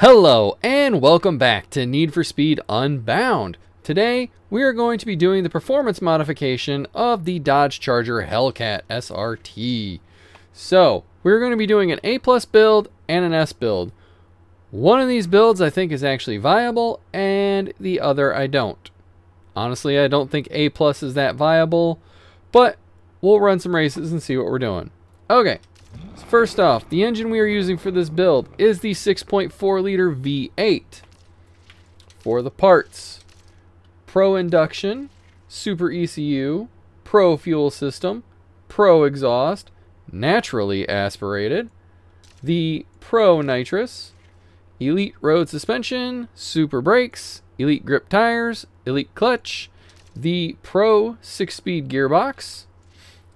Hello and welcome back to Need for Speed Unbound. Today we are going to be doing the performance modification of the Dodge Charger Hellcat SRT. So we're going to be doing an A plus build and an S build. One of these builds I think is actually viable and the other I don't. Honestly I don't think A plus is that viable but we'll run some races and see what we're doing. Okay, First off, the engine we are using for this build is the 6.4 liter V8. For the parts, Pro Induction, Super ECU, Pro Fuel System, Pro Exhaust, Naturally Aspirated, the Pro Nitrous, Elite Road Suspension, Super Brakes, Elite Grip Tires, Elite Clutch, the Pro 6-speed gearbox,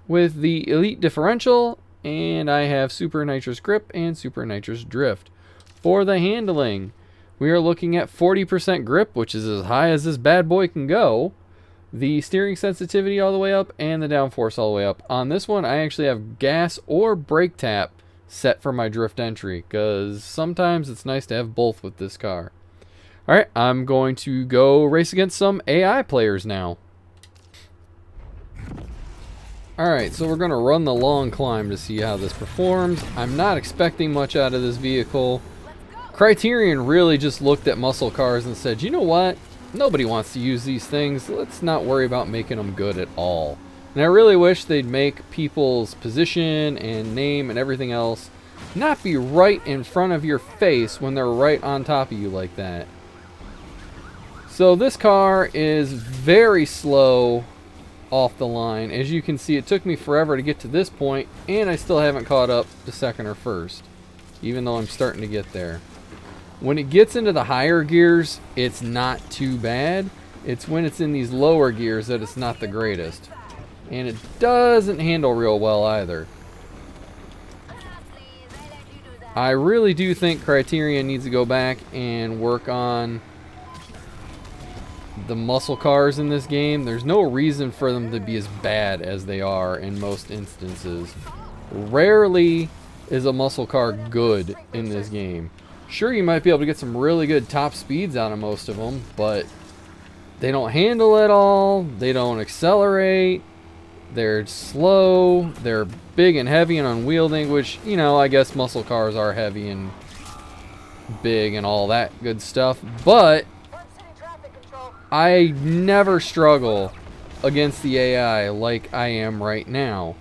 with the Elite Differential and I have Super Nitrous Grip and Super Nitrous Drift. For the handling, we are looking at 40% grip, which is as high as this bad boy can go. The steering sensitivity all the way up and the downforce all the way up. On this one, I actually have gas or brake tap set for my drift entry because sometimes it's nice to have both with this car. Alright, I'm going to go race against some AI players now. Alright, so we're going to run the long climb to see how this performs. I'm not expecting much out of this vehicle. Criterion really just looked at muscle cars and said, you know what? Nobody wants to use these things. Let's not worry about making them good at all. And I really wish they'd make people's position and name and everything else not be right in front of your face when they're right on top of you like that. So this car is very slow off the line. As you can see, it took me forever to get to this point, and I still haven't caught up to second or first, even though I'm starting to get there. When it gets into the higher gears, it's not too bad. It's when it's in these lower gears that it's not the greatest. And it doesn't handle real well either. I really do think Criterion needs to go back and work on the muscle cars in this game, there's no reason for them to be as bad as they are in most instances. Rarely is a muscle car good in this game. Sure, you might be able to get some really good top speeds out of most of them, but they don't handle it all, they don't accelerate, they're slow, they're big and heavy and unwielding, which, you know, I guess muscle cars are heavy and big and all that good stuff, but I never struggle against the AI like I am right now.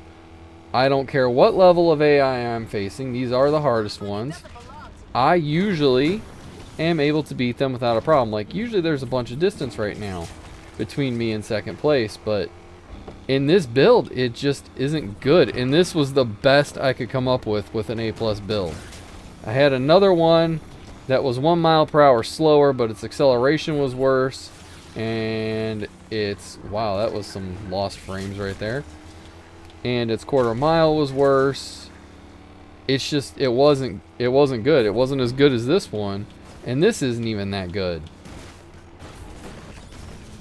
I don't care what level of AI I'm facing. These are the hardest ones. I usually am able to beat them without a problem. Like, usually there's a bunch of distance right now between me and second place, but in this build, it just isn't good. And this was the best I could come up with with an A-plus build. I had another one that was one mile per hour slower, but its acceleration was worse and it's wow that was some lost frames right there. And its quarter mile was worse. It's just it wasn't it wasn't good. It wasn't as good as this one. And this isn't even that good.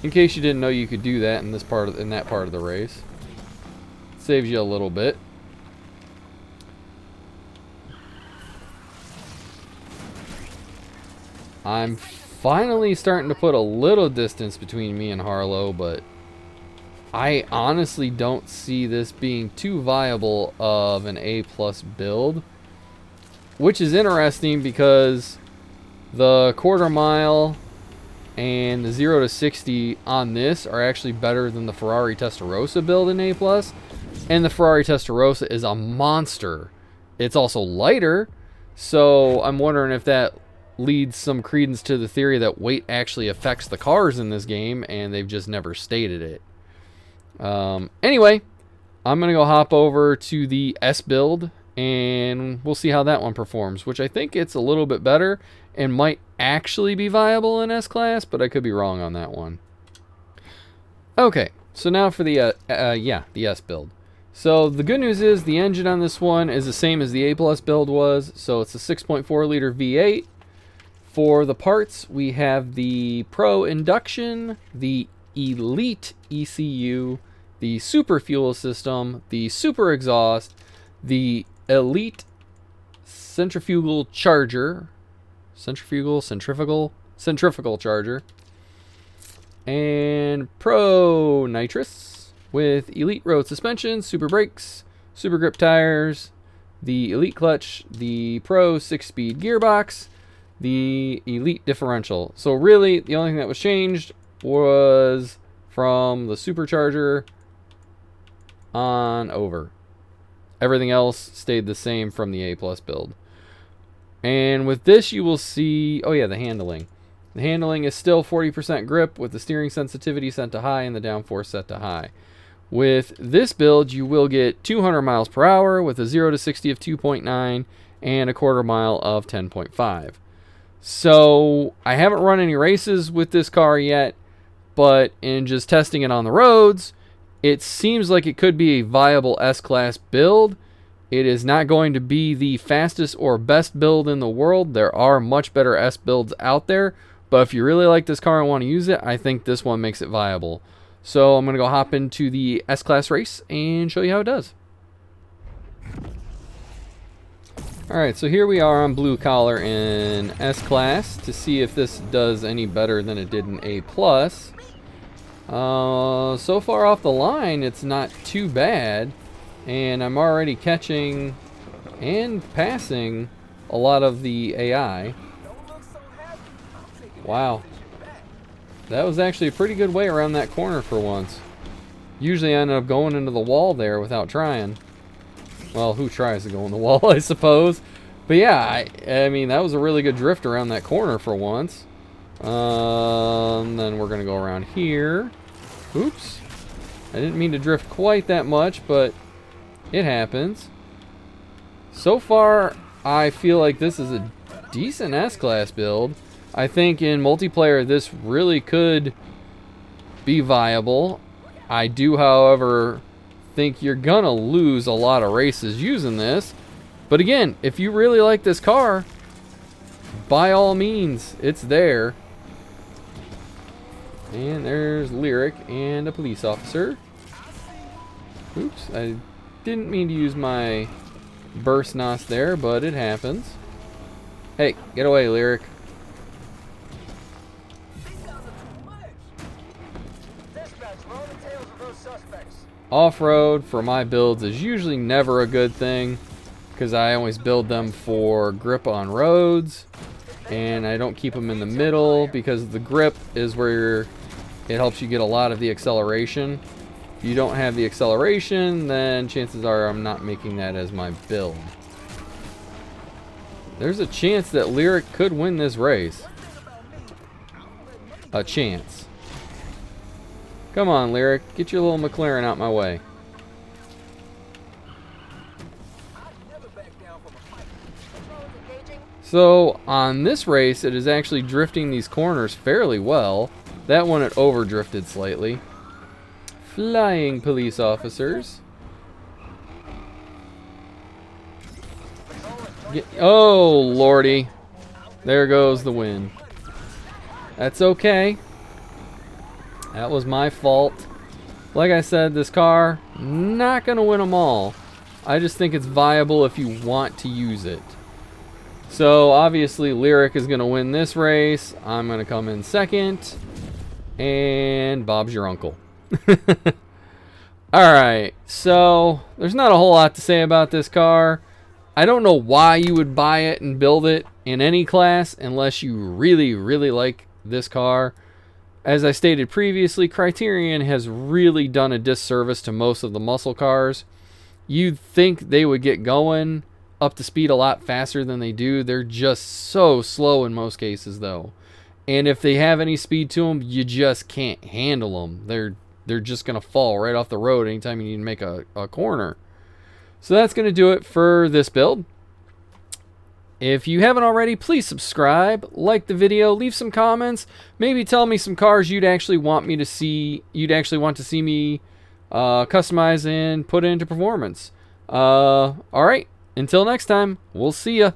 In case you didn't know you could do that in this part of in that part of the race. Saves you a little bit. I'm finally starting to put a little distance between me and Harlow, but I honestly don't see this being too viable of an A plus build. Which is interesting because the quarter mile and the 0 to 60 on this are actually better than the Ferrari Testarossa build in A+. plus, And the Ferrari Testarossa is a monster. It's also lighter, so I'm wondering if that leads some credence to the theory that weight actually affects the cars in this game, and they've just never stated it. Um, anyway, I'm going to go hop over to the S build, and we'll see how that one performs, which I think it's a little bit better and might actually be viable in S-Class, but I could be wrong on that one. Okay, so now for the, uh, uh, yeah, the S build. So the good news is the engine on this one is the same as the A Plus build was. So it's a 6.4 liter V8 for the parts, we have the Pro Induction, the Elite ECU, the Super Fuel System, the Super Exhaust, the Elite Centrifugal Charger, centrifugal, centrifugal, centrifugal charger. And Pro Nitrous with Elite Road Suspension, Super Brakes, Super Grip Tires, the Elite Clutch, the Pro 6-speed gearbox, the Elite Differential. So really, the only thing that was changed was from the supercharger on over. Everything else stayed the same from the A plus build. And with this, you will see, oh yeah, the handling. The handling is still 40% grip with the steering sensitivity set to high and the downforce set to high. With this build, you will get 200 miles per hour with a 0 to 60 of 2.9 and a quarter mile of 10.5. So I haven't run any races with this car yet, but in just testing it on the roads, it seems like it could be a viable S-Class build. It is not going to be the fastest or best build in the world. There are much better S builds out there, but if you really like this car and want to use it, I think this one makes it viable. So I'm going to go hop into the S-Class race and show you how it does. Alright, so here we are on Blue Collar in S-Class to see if this does any better than it did in A+. plus. Uh, so far off the line, it's not too bad. And I'm already catching and passing a lot of the AI. Wow. That was actually a pretty good way around that corner for once. Usually I end up going into the wall there without trying. Well, who tries to go in the wall, I suppose. But yeah, I, I mean, that was a really good drift around that corner for once. Um, then we're going to go around here. Oops. I didn't mean to drift quite that much, but it happens. So far, I feel like this is a decent S-Class build. I think in multiplayer this really could be viable. I do, however, think you're gonna lose a lot of races using this. But again, if you really like this car, by all means, it's there. And there's Lyric and a police officer. Oops, I didn't mean to use my burst NOS there, but it happens. Hey, get away, Lyric. Off-road for my builds is usually never a good thing because I always build them for grip on roads and I don't keep them in the middle because the grip is where it helps you get a lot of the acceleration. If you don't have the acceleration, then chances are I'm not making that as my build. There's a chance that Lyric could win this race. A chance. Come on, Lyric. Get your little McLaren out my way. So, on this race, it is actually drifting these corners fairly well. That one, it overdrifted slightly. Flying police officers. Get, oh, lordy. There goes the win. That's okay. That was my fault. Like I said, this car, not going to win them all. I just think it's viable if you want to use it. So obviously Lyric is going to win this race. I'm going to come in second. And Bob's your uncle. Alright, so there's not a whole lot to say about this car. I don't know why you would buy it and build it in any class unless you really, really like this car. As I stated previously, Criterion has really done a disservice to most of the muscle cars. You'd think they would get going up to speed a lot faster than they do. They're just so slow in most cases, though. And if they have any speed to them, you just can't handle them. They're they're just going to fall right off the road anytime you need to make a, a corner. So that's going to do it for this build. If you haven't already, please subscribe, like the video, leave some comments, maybe tell me some cars you'd actually want me to see, you'd actually want to see me uh, customize and put into performance. Uh, Alright, until next time, we'll see ya.